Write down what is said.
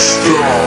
stop.